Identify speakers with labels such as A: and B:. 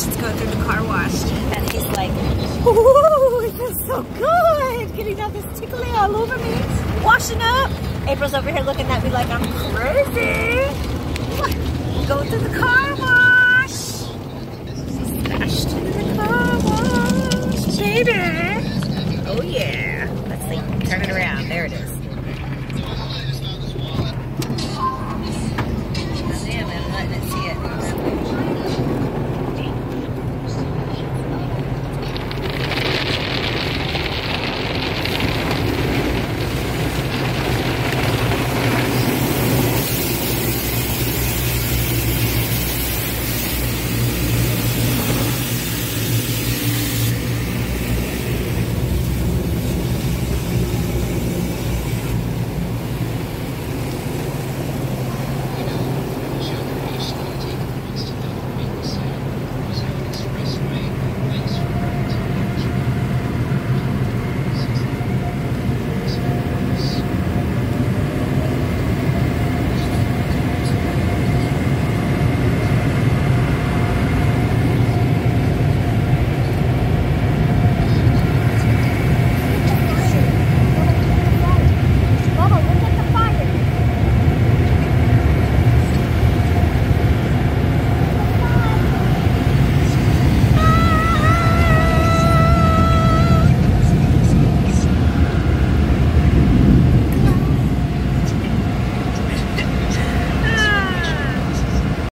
A: Just go through the car wash. And he's like, ooh, it feels so good. Getting all this tickling all over me. Washing up. April's over here looking at me like I'm crazy.